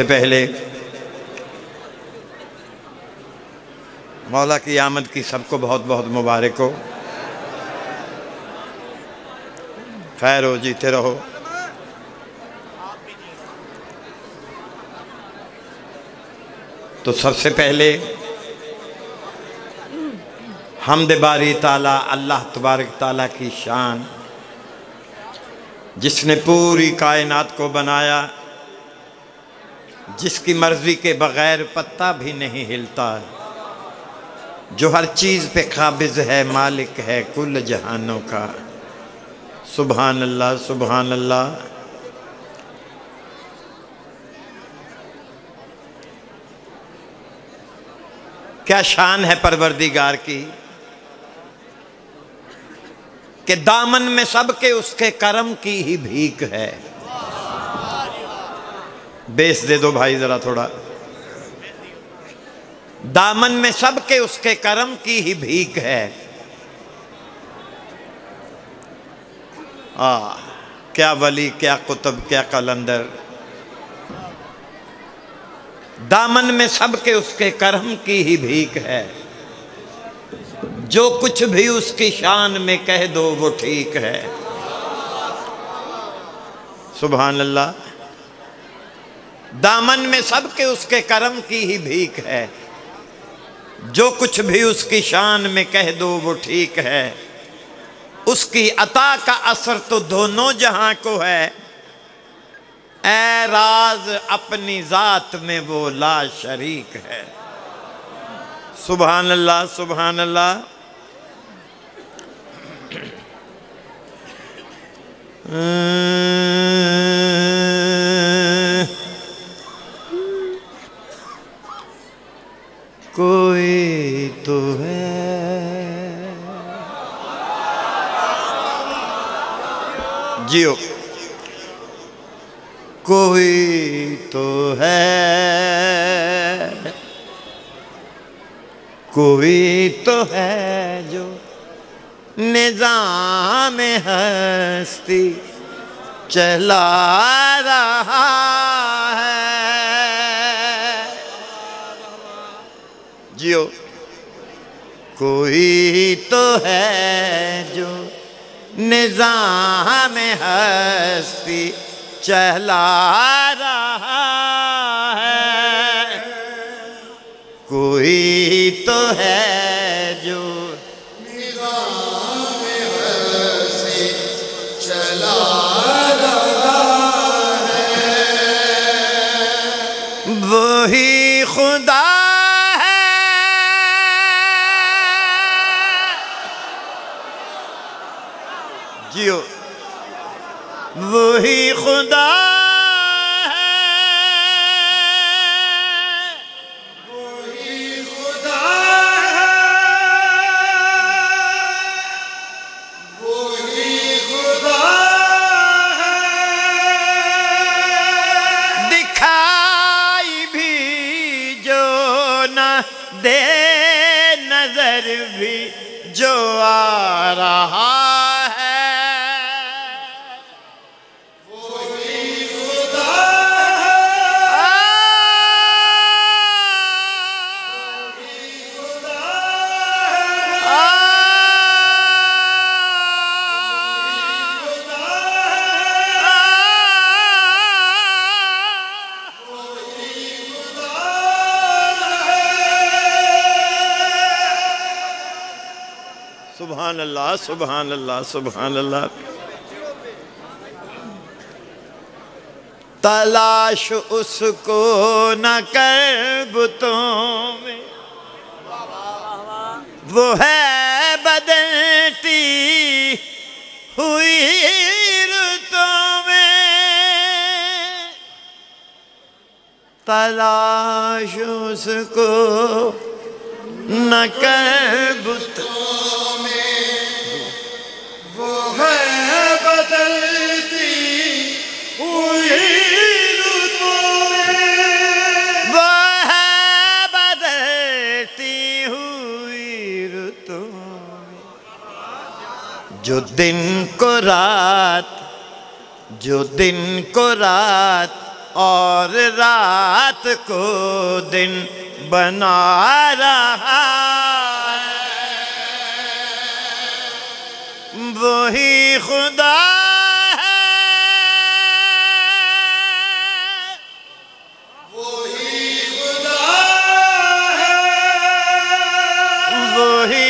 سے پہلے مولا کی آمد کی سب کو بہت بہت مبارک ہو۔ خیر ہو، جیتے رہو۔ تو سب سے پہلے حمد باری تعالیٰ، اللہ تبارک تعالیٰ کی شان۔ جس نے پوری کائنات کو بنایا جس کی مرضی کے بغیر پتہ بھی نہیں ہلتا۔ جو ہر چیز پہ قابض ہے، مالک ہے کل جہانوں کا۔ سبحان اللہ سبحان اللہ۔ کیا شان ہے پروردگار کی۔ کہ دامن میں سب کے اس کے کرم کی ہی بھیک ہے۔ بیس دے دو بھائی ذرا تھوڑا۔ دامن میں سب کے اس کے کرم کی ہی بھیک ہے۔ آ، کیا ولی، کیا قطب، کیا قلندر۔ دامن میں سب کے اس کے کرم کی ہی بھیک ہے۔ جو کچھ بھی اس کی شان میں کہہ دو وہ ٹھیک ہے۔ سبحان اللہ۔ دامن میں سب کے اس کے کرم کی ہی بھیک ہے۔ جو کچھ بھی اس کی شان میں کہہ دو وہ ٹھیک ہے۔ اس کی عطا کا اثر تو دونوں جہاں کو ہے۔ اے راز، اپنی ذات میں وہ لا شریک ہے۔ سبحان اللہ سبحان اللہ۔ کوئی تو ہے۔ جیو۔ کوئی تو ہے۔ کوئی تو ہے جو نظام ہستی چلا رہا۔ جیو کوئی تو ہے جو نظام ہستی چلا رہا ہے۔ کوئی تو ہے اللہ، سبحان اللہ سبحان اللہ۔ تلاش اس کو نہ کر بتوں میں وہ ہے بدلتی ہوئی رتوں میں تلاش اس کو نہ کر بتوں جو دن کو رات، جو دن کو رات اور رات کو دن بنا رہا وہی خدا وہی خدا وہی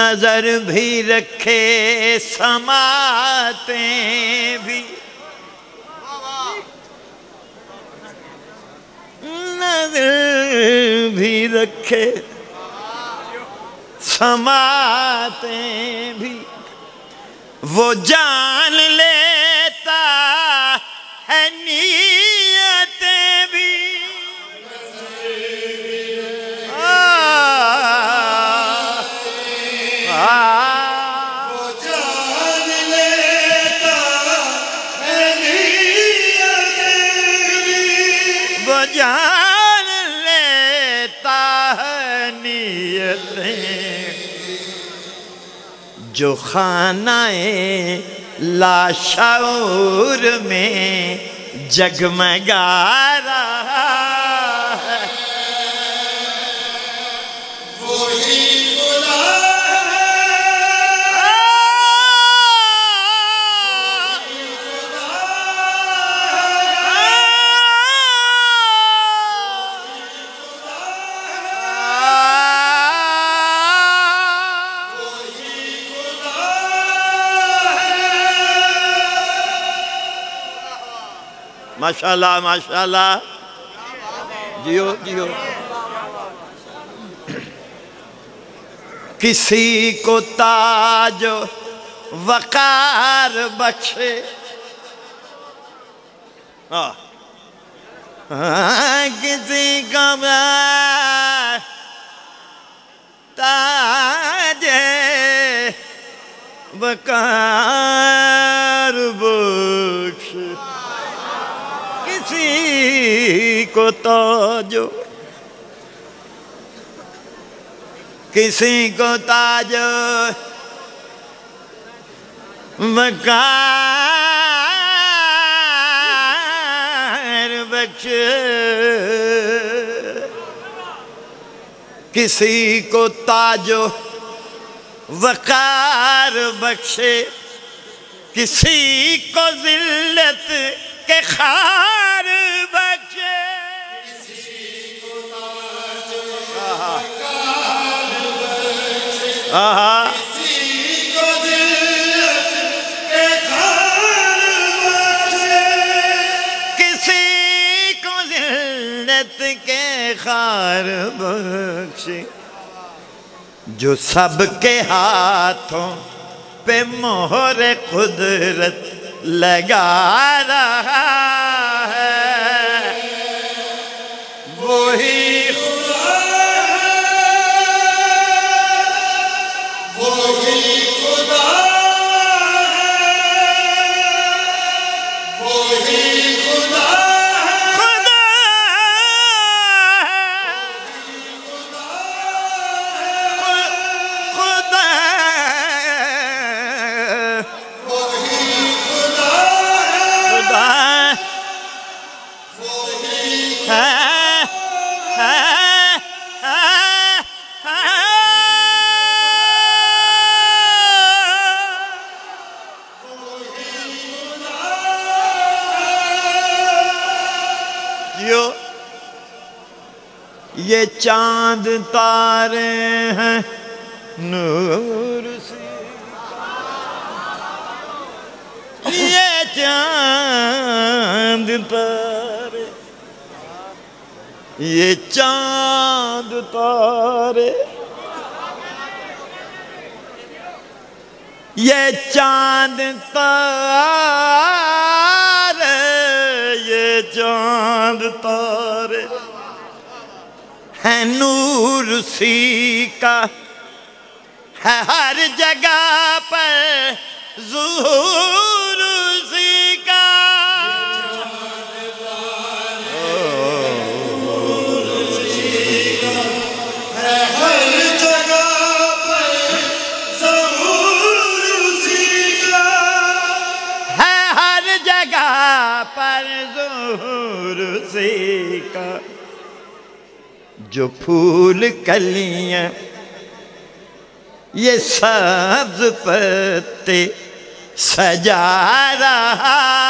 نظر بھی رکھے سماتے بھی۔ نظر بھی رکھے سماتے بھی۔ وہ جان لے جان لیتا ہے نیتیں جو خانہ لاشعور میں جگمگارا ماشاءاللہ ماشاءاللہ جیو جیو کسی کو تاج وقار بخشے ہاں کسی کو تاج وقار بخشے کسی کو تاج کسی کو تاج وقار بخش۔ کسی کو تاج وقار بخشے کسی کو ذلت۔ کے خار بخشے آہا۔ کسی کو ذلت کے خار بخشے جو سب کے ہاتھوں پہ مہر قدرت لگا رہا ہے۔ وہی یہ چاند تارے ہیں۔ نور سے۔ یہ چاند تارے۔ یہ چاند تارے۔ یہ چاند تارے۔ یہ چاند تارے۔ ہے نور اسی کا ہے ہر جگہ پر ظہور جو پھول کلیاں یہ سبز پتے سجا رہا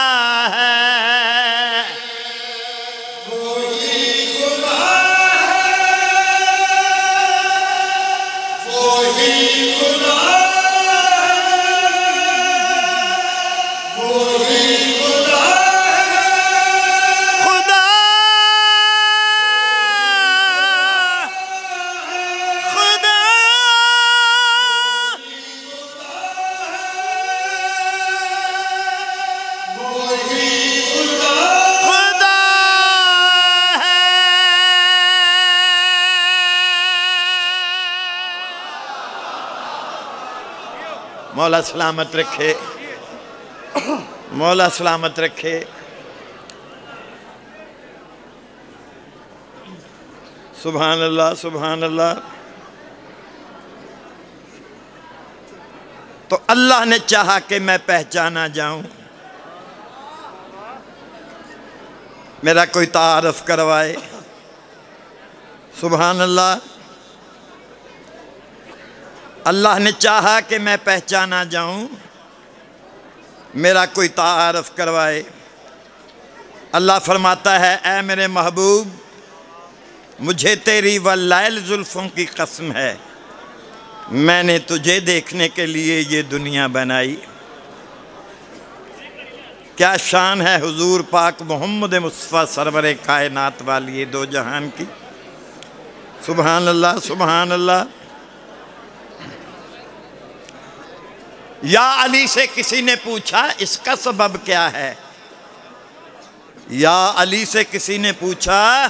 مولا سلامت رکھے۔ مولا سلامت رکھے۔ سبحان اللہ سبحان اللہ۔ تو اللہ نے چاہا کہ میں پہچانا جاؤں۔ میرا کوئی تعارف کروائے۔ سبحان اللہ۔ اللہ نے چاہا کہ میں پہچانا جاؤں، میرا کوئی تعارف کروائے۔ اللہ فرماتا ہے، اے میرے محبوب، مجھے تیری واللیل زلفوں کی قسم ہے۔ میں نے تجھے دیکھنے کے لیے یہ دنیا بنائی۔ کیا شان ہے حضور پاک محمد مصطفیٰ سرور کائنات والی دو جہان کی۔ سبحان اللہ سبحان اللہ۔ یا علی سے کسی نے پوچھا اس کا سبب کیا ہے؟ یا علی سے کسی نے پوچھا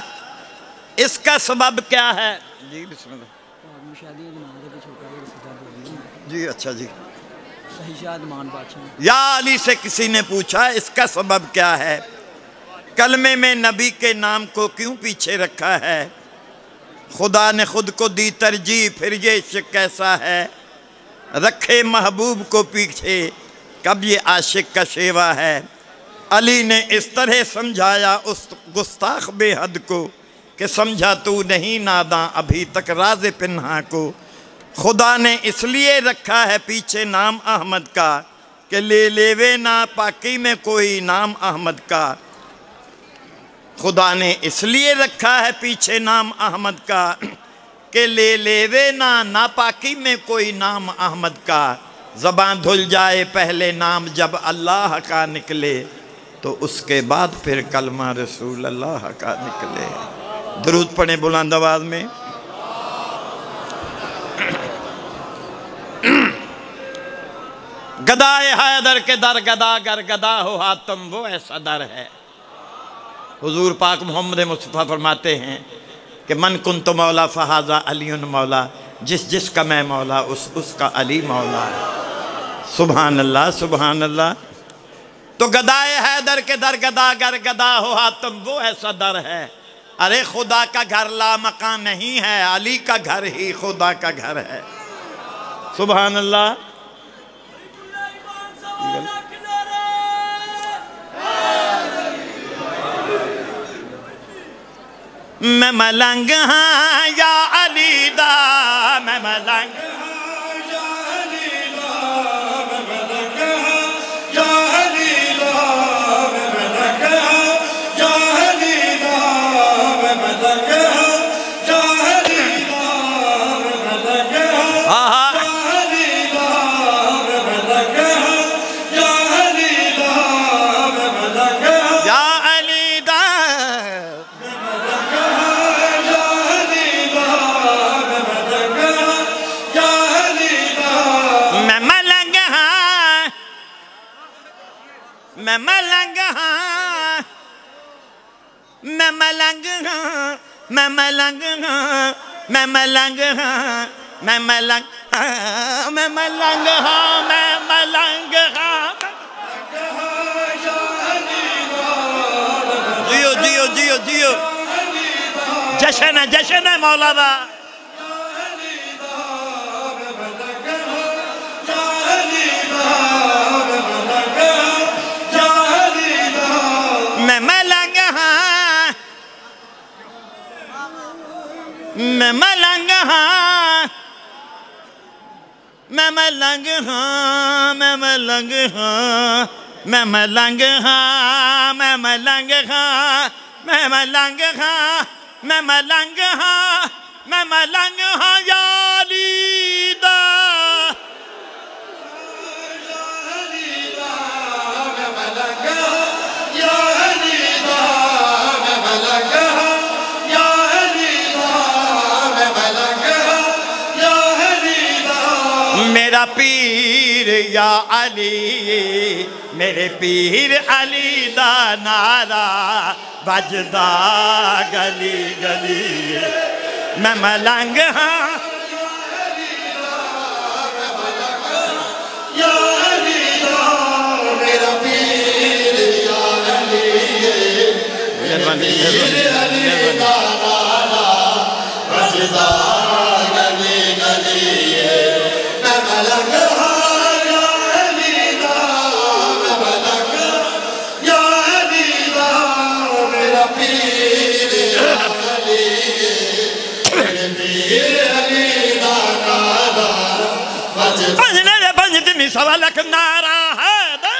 اس کا سبب کیا ہے؟ جی بسم اللہ۔ جی اچھا جی۔ یا علی سے کسی نے پوچھا اس کا سبب کیا ہے؟ کلمے میں نبی کے نام کو کیوں پیچھے رکھا ہے؟ خدا نے خود کو دی ترجیح، پھر یہ عشق کیسا ہے؟ رکھے محبوب کو پیچھے، کب یہ عاشق کا شیوا ہے؟ علی نے اس طرح سمجھایا اس گستاخ بے حد کو کہ سمجھا تو نہیں ناداں ابھی تک راز پنہا کو۔ خدا نے اس لیے رکھا ہے پیچھے نام احمد کا کہ لے لیوے نا پاکی میں کوئی نام احمد کا۔ خدا نے اس لیے رکھا ہے پیچھے نام احمد کا کہ لے لیوے نا ناپاکی میں کوئی نام احمد کا۔ زبان دھل جائے پہلے نام جب اللہ کا نکلے، تو اس کے بعد پھر کلمہ رسول اللہ کا نکلے۔ درود پڑھیں بلند آواز میں۔ گدائے حیدر کے در گدا، گر گدا ہو ہاتم، وہ ایسا در ہے۔ حضور پاک محمد مصطفیٰ فرماتے ہیں کہ من کن تو مولا فہذا علی مولا، جس جس کا میں مولا، اس اس کا علی مولا۔ ہے سبحان اللہ سبحان اللہ۔ تو گدائے حیدر کے در، گدا گر گدا ہو ہاتم وہ ایسا در ہے۔ ارے خدا کا گھر لا مکان نہیں ہے، علی کا گھر ہی خدا کا گھر ہے۔ سبحان اللہ۔ میں ملنگ ہاں یا علی دا میں ملنگ ہاں۔ memelang memelang memelang memelang memelang memelang diyor diyor diyor diyor. Ceşene ceşene Mevlana. ملنگ ہاں میں ملنگ ہاں میں ملنگ ہاں میں ملنگ ہاں میں ملنگ ہاں میں ملنگ ہاں میں ملنگ ہاں یا پیر یا علی، میرے پیر علی دا نعرہ بجدا گلی گلی۔ میں ملنگ ہاں۔ یا يشرى لك النار هذا.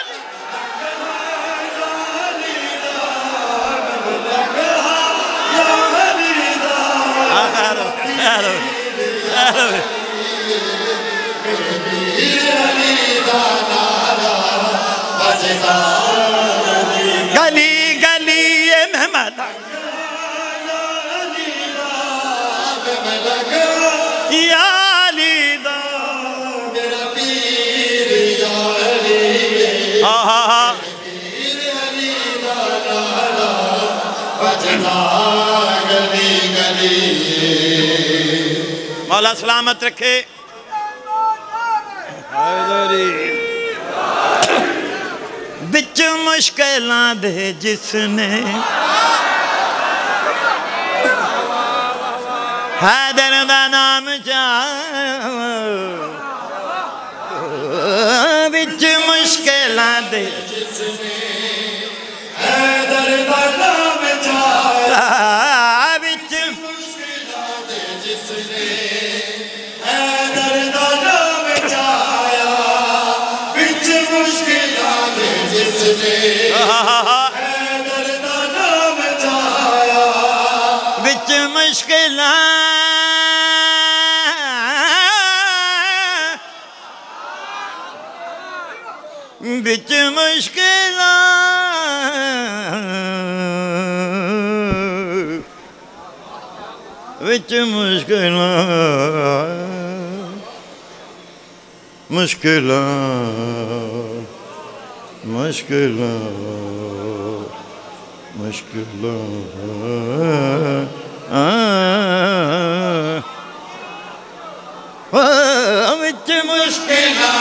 قالي قالي يا مولا سلامت رکھے۔ بچ مشکلان دے جس نے۔ ہے bitmiş gılar Bitmiş gılar Müşküler Müşküler Müşküler Aa, ah, aa, bitti müşküler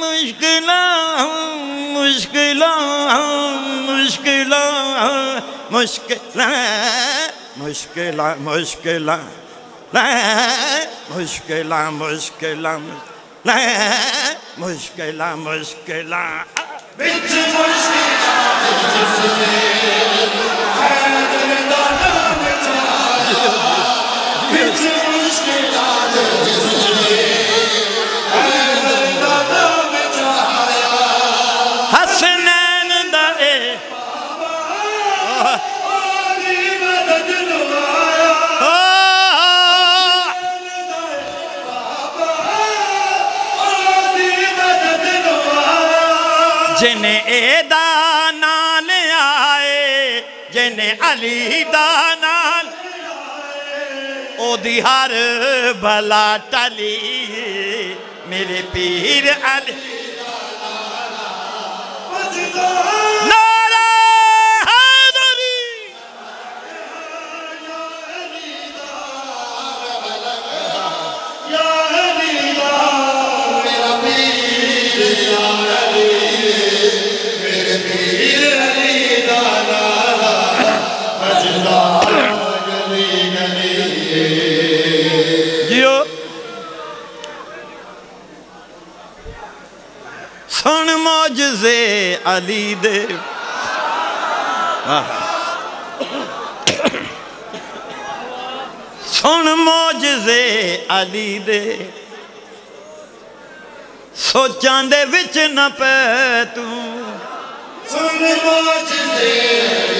مشکلان مشکلان مشکلان مشکلان مشکلان مشکلان مشکلان مشکلان مشکلان مشکلان جنہیں جن دا نال آئے، جن علی دا نال او دی ہر بھلا ٹلی، میرے پیر علی۔ نعرہ ਅਲੀ ਦੇ। ਸੁਣ ਮੌਜਜ਼ੇ ਅਲੀ ਦੇ। ਸੋਚਾਂ ਦੇ ਵਿੱਚ ਨਾ ਪੈ ਤੂੰ। ਸੁਣ ਮੌਜਜ਼ੇ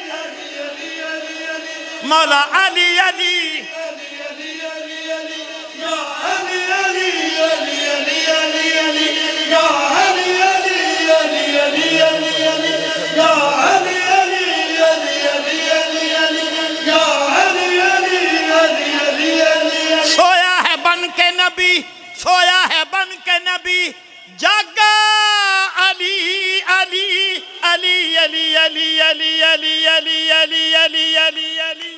مولا علی علی سویا ہے بن کے نبی سویا ہے بن کے نبی جاگا يلي يلي يلي يلي يلي يلي يلي يلي يلي يلي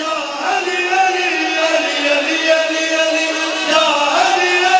يا يلي يا يلي يلي يلي يلي علي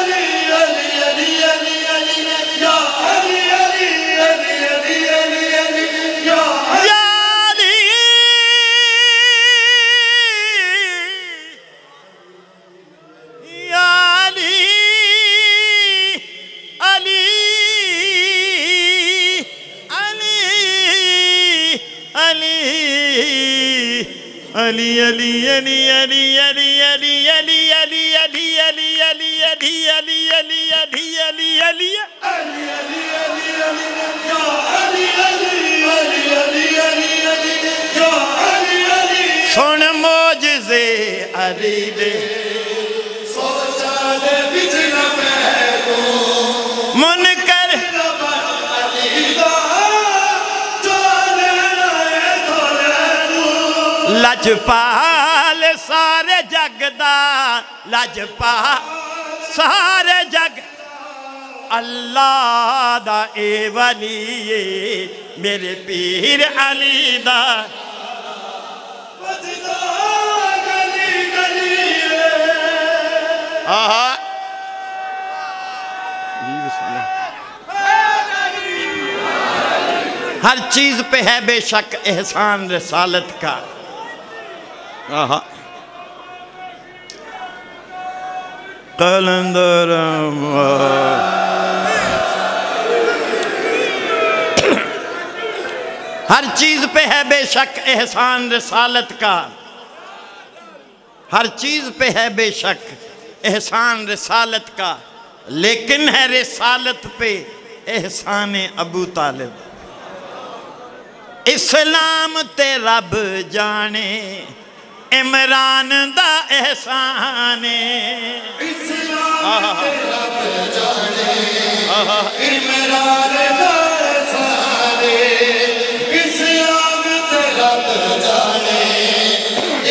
لجپال سارے جگ دا لجپال سارے جگ اللہ دا اے ولی میرے پیر علی دا آہا ہر چیز پہ ہے بے شک احسان رسالت کا آہا قلندر ہر چیز پہ ہے بے شک احسان رسالت کا ہر چیز پہ ہے بے شک احسان رسالت کا لیکن ہے رسالت پہ احسان ابو طالب اسلام تے رب جانے عمران دا احسان اسلام تیرا پہچانے عمران دا احسان اسلام تیرا پہچانے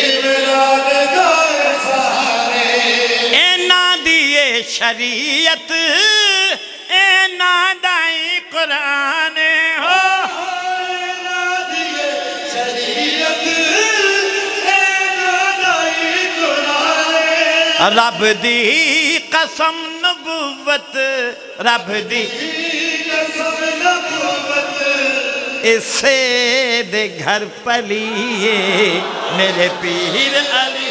عمران دا احسان اینا دیئے شریعت اینا دائی قرآن ہو رب دی قسم نبوت، رب دی قسم نبوت اسے دے گھر پلیے، میرے پیر علی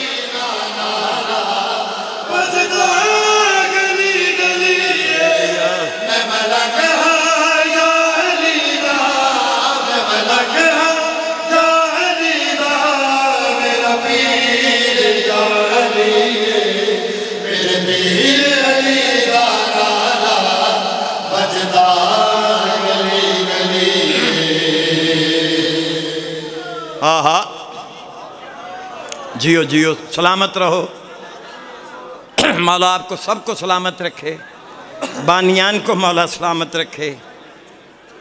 جیو جیو، سلامت رہو۔ مولا آپ کو سب کو سلامت رکھے۔ بانیان کو مولا سلامت رکھے۔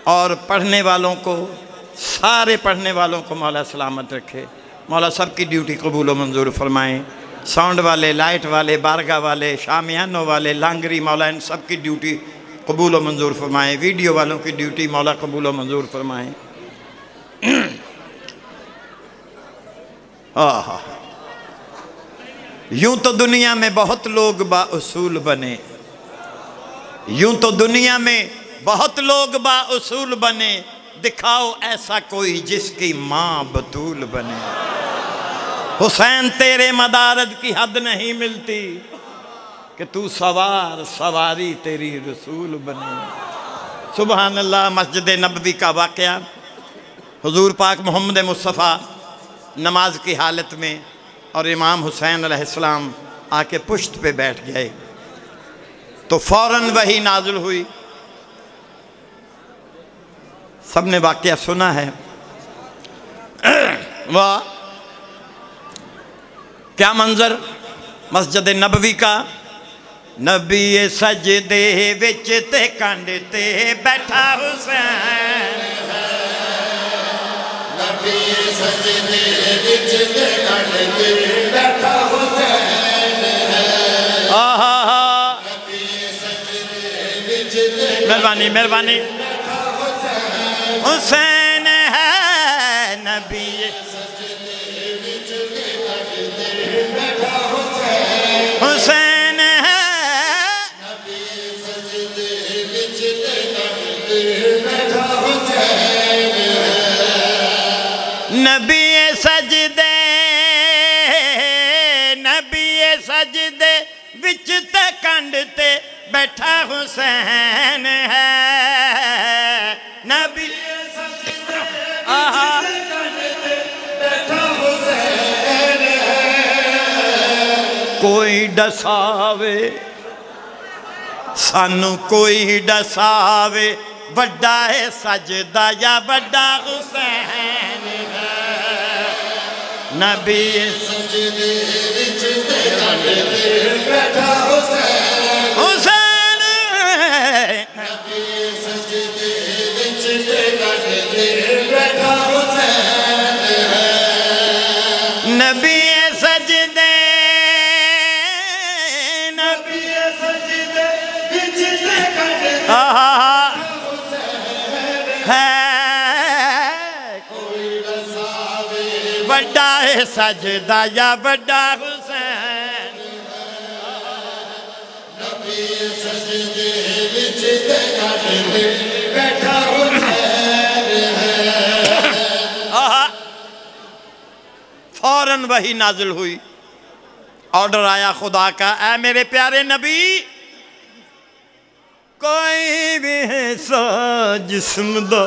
اور پڑھنے والوں کو، سارے پڑھنے والوں کو مولا سلامت رکھے۔ مولا سب کی ڈیوٹی قبول و منظور فرمائیں ساؤنڈ والے، لائٹ والے، بارگاہ والے، شامیانوں والے، لانگری مولا، ان سب کی ڈیوٹی قبول و منظور فرمائیں ویڈیو والوں کی ڈیوٹی مولا قبول و منظور فرمائیں آہا۔ یوں تو دنیا میں بہت لوگ با اصول بنے۔ یوں تو دنیا میں بہت لوگ با اصول بنے۔ دکھاؤ ایسا کوئی جس کی ماں بطول بنے۔ حسین، تیرے مدارد کی حد نہیں ملتی کہ تو سوار، سواری تیری رسول بنے۔ سبحان اللہ، مسجد نبوی کا واقعہ۔ حضور پاک محمد مصطفیٰ نماز کی حالت میں اور امام حسین علیہ السلام آ کے پشت پہ بیٹھ گئے۔ تو فوراً وہی نازل ہوئی۔ سب نے واقعہ سنا ہے۔ واہ۔ کیا منظر؟ مسجد نبوی کا۔ نبی سجدے وچتے کانڈتے بیٹھا حسین۔ مہربانی مہربانی۔ حسین۔ نبی سجدے نبی سجدے وچ تے کنڈ تے بیٹھا حسین ہے۔ نبی سجدے وچ تے کنڈ تے کوئی ڈساوے، سانو کوئی ڈساوے بڑا ہے سجدہ یا بڑا حسین ہے۔ نبی سجدے وچ تے کٹ تے بیٹھا حسین۔ حسین! سجدہ یا بڑا حسین۔ نبی سجدے وچ تے بیٹھا حسین ہے۔ وہی نازل ہوئی۔ آرڈر آیا خدا کا اے میرے پیارے نبی کوئی بھی ایسا جسم دو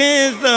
ਹਿੱਸਾ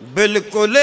ਬਿਲਕੁਲ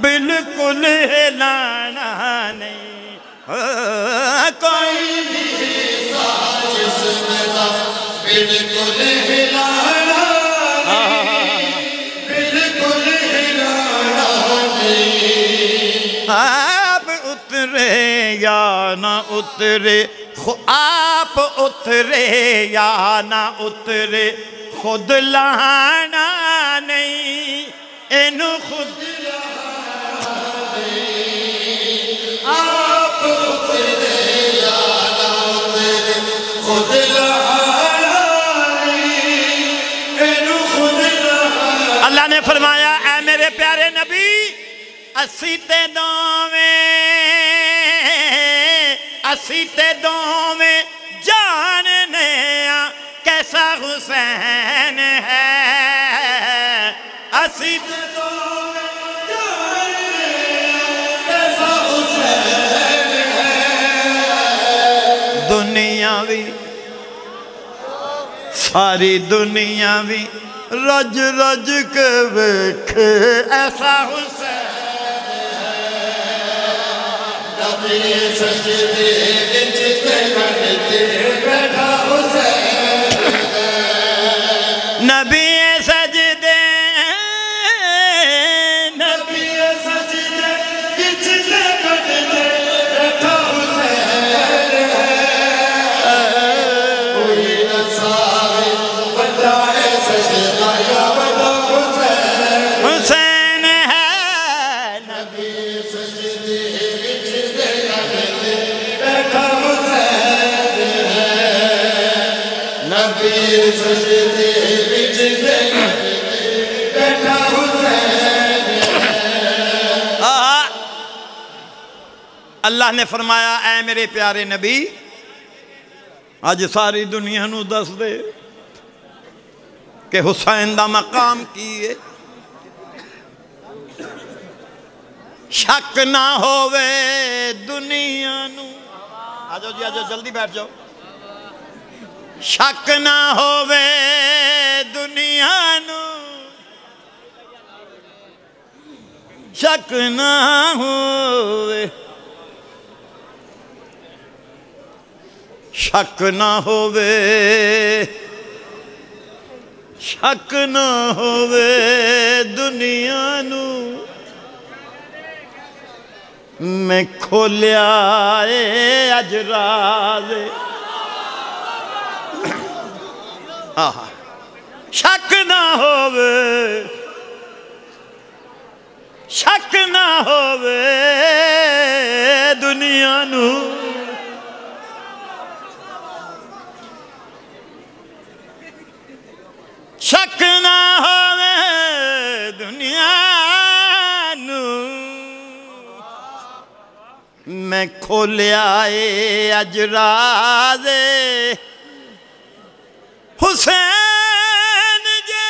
ਬਿਲਕੁਲ ਹਿਲਾਣਾ ਨਹੀਂ اترے یا نہ اترے آپ اترے یا نہ اترے خود لہانا نہیں اینو خود اللہ نے فرمایا اے میرے پیارے نبی اسی تے دوں اسی تے دوویں جاننے کیسا حسین ہے۔ اسی تے دنیا بھی، ساری دنیا بھی رج رج کے ویکھے، ایسا حسین نبی اللہ نے فرمایا، اے میرے پیارے نبی، آج ساری دنیا نو دس دے کہ حسین دا مقام کیے شک نہ ہووے دنیا نو۔ آجو جی آجو جلدی بیٹھ جاؤ۔ شک نہ ہووے دنیا نو۔ شک نہ ہووے۔ شک نہ ہووے شک نہ ہووے دنیا نو میں کھولیا اے اج راز آہا شک نہ ہووے شک نہ ہووے دنیا نو شک نہ ہووے دنیا نو میں کھولیا اے اج راز حسین جے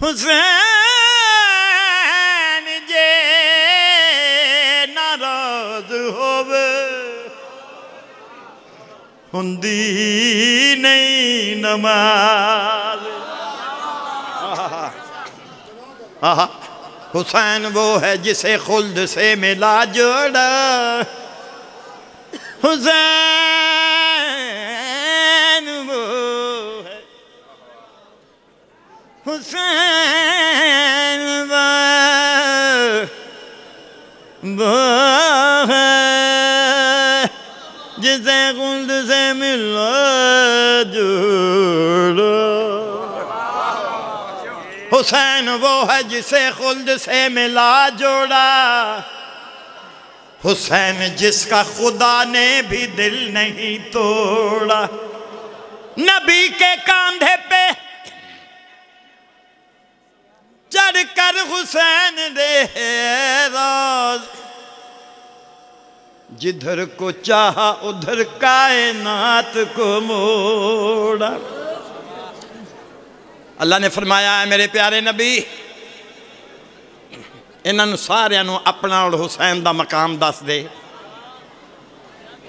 حسین ہندی نہیں نماز آہا حسین وہ ہے جسے خلد سے ملا جوڑا حسین وہ ہے حسین وہ ہے جسے خلد سے ملا جوڑا حسین وہ ہے جسے خلد سے ملا جوڑا۔ حسین جس کا خدا نے بھی دل نہیں توڑا۔ نبی کے کاندھے پہ چڑھ کر حسین دے روز جدھر کو چاہا ادھر کائنات کو موڑا۔ اللہ نے فرمایا ہے میرے پیارے نبی انہوں سارے اپنا اور حسین دا مقام دس دے۔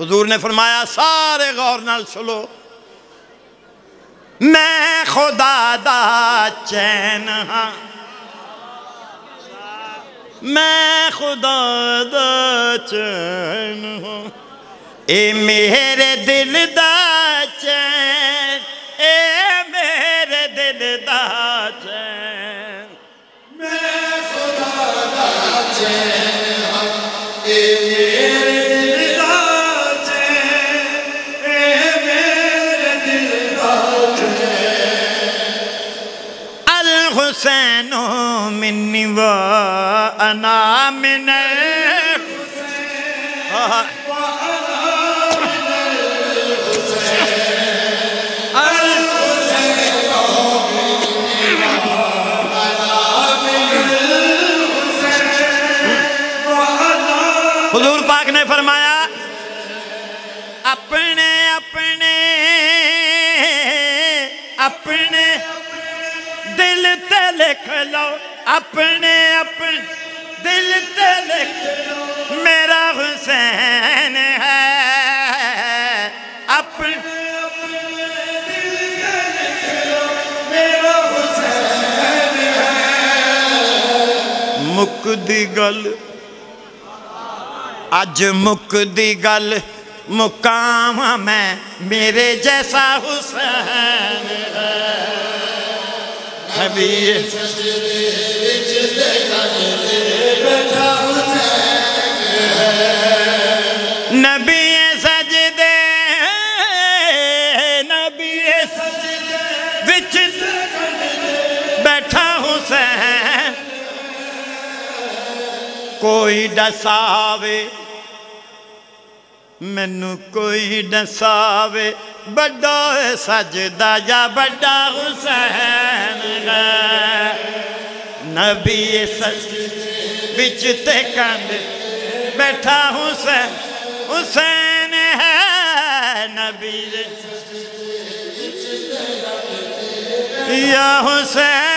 حضور نے فرمایا، سارے غور نال سلو میں خدا دا چین ہاں۔ میں خدا دا چین ہوں۔ اے میرے دل دا چین۔ اے میرے دل دا چین۔ میں خدا دا چین ہوں۔ اے میرے دل دا چین۔ اے میرے دل دا چین۔ الحسین منی وار نام نه حسين ਮੁੱਕ ਦੀ ਗੱਲ ਅੱਜ ਮੁੱਕ ਦੀ ਗੱਲ ਮੁਕਾਮ ਮੈਂ ਮੇਰੇ ਜੈਸਾ ਹੁਸੈਨ ਹੈ ਕੋਈ ਡਸਾਵੇ ਮੈਨੂੰ ਕੋਈ ਡਸਾਵੇ ਵੱਡਾ ਏ ਸਜਦਾ ਜਾਂ ਵੱਡਾ ਹੁਸੈਨ ਹੈ ਨਬੀ ਏ ਸਜਦੇ ਵਿੱਚ ਤੇ ਕੰਧ ਬੈਠਾ ਹੁਸੈਨ ਹੁਸੈਨ ਹੈ ਨਬੀ ਦੇ ਯਾ ਹੁਸੈਨ